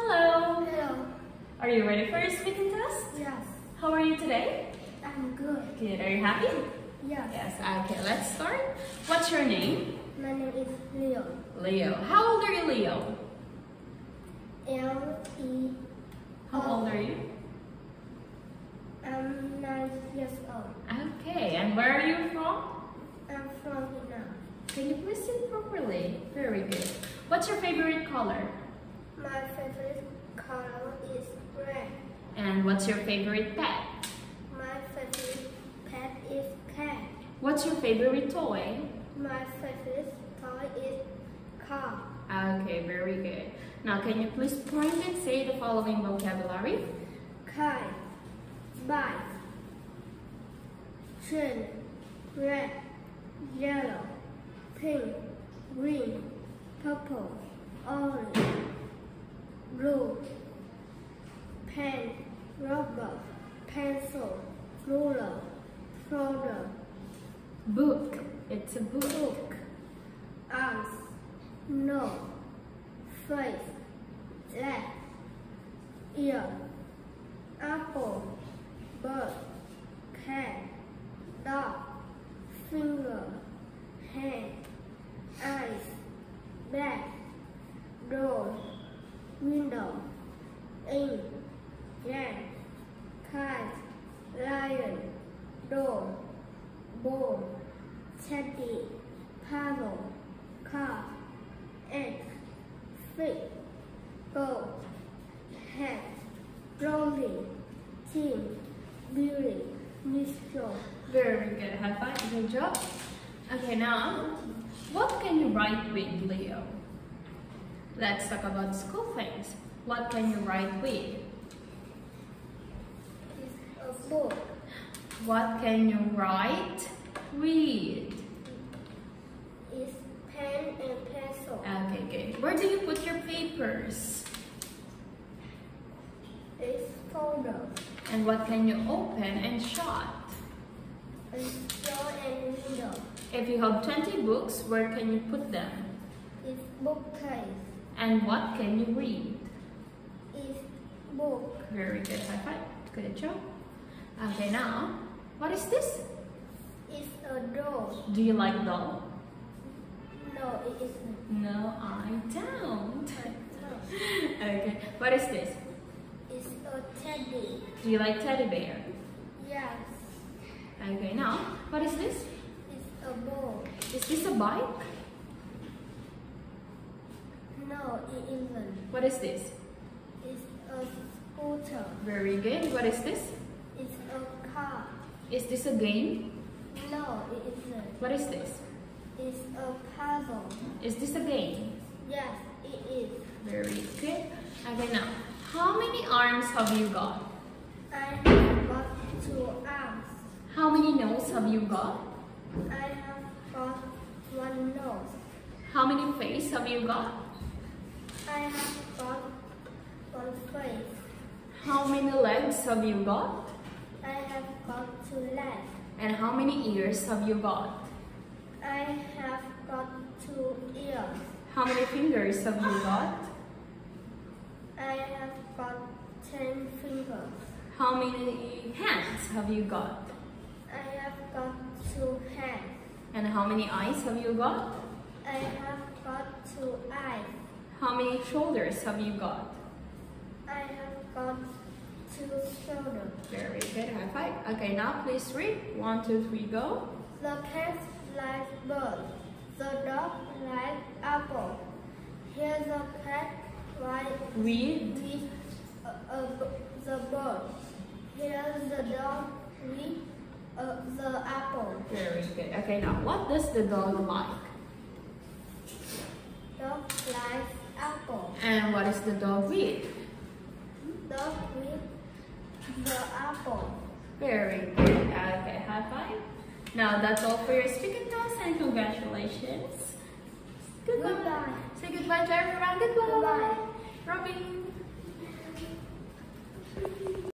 Hello. Hello. Are you ready for your speaking test? Yes. How are you today? I'm good. Good. Are you happy? Yes. Yes. Okay, let's start. What's your name? My name is Leo. Leo. How old are you, Leo? L E. How old are you? I'm nine years old. Okay, and where are you from? I'm from Vietnam. Can you listen properly? Very good. What's your favorite color? My favorite color is red. And what's your favorite pet? My favorite pet is cat. What's your favorite toy? My favorite toy is car. Okay, very good. Now, can you please point and say the following vocabulary? Kite. Bike. Train. Red. Yellow. Pink. Green. Purple. Orange. Blue. Pen. Rubber. Pencil. Ruler. Folder. Book. It's a book. Book. Arms. Nose. Face. Leg. Ear. Apple. Bird. Cat. Window. Ink. Jan. Kite. Lion. Door. Ball. Teddy. Puzzle. Car. Egg. Fish. Goat. Hat. Rolling. Team. Beauty. Mistral. Very good. High five. Good job. Okay, now, what can you write with, Leo? Let's talk about school things. What can you write with? a book. What can you write with? Is pen and pencil. Okay, good. Where do you put your papers? Is folder. And what can you open and shut? Is door and window. If you have 20 books, where can you put them? Is bookcase. And what can you read? Is book. Very good. High five. Good job. Okay, now, what is this? It's a doll. Do you like doll? No, it isn't. No, I don't. No. Okay, what is this? It's a teddy. Do you like teddy bear? Yes. Okay, now, what is this? Is a ball. Is this a bike? No, it isn't. What is this? It's a scooter. Very good. What is this? It's a car. Is this a game? No, it isn't. What is this? It's a puzzle. Is this a game? Yes, it is. Very good. Okay, now, how many arms have you got? I have got two arms. How many nose have you got? I have got one nose. How many face have you got? I have got one face. How many legs have you got? I have got two legs. And how many ears have you got? I have got two ears. How many fingers have you got? I have got ten fingers. How many hands have you got? I have got two hands. And how many eyes have you got? I have got two eyes. How many shoulders have you got? I have got two shoulders. Very good, high five. Okay, now please read. One, two, three, go. The cat likes bird. The dog likes apple. Here's the cat right Read. with uh, uh, the bird. Here's the dog with uh, the apple. Very good. Okay, now what does the dog like? And what is the dog with? Dog with the apple. Very good. Okay, high five. Now that's all for your speaking task and congratulations. Goodbye. goodbye. Say goodbye to everyone. Goodbye. goodbye. Robin.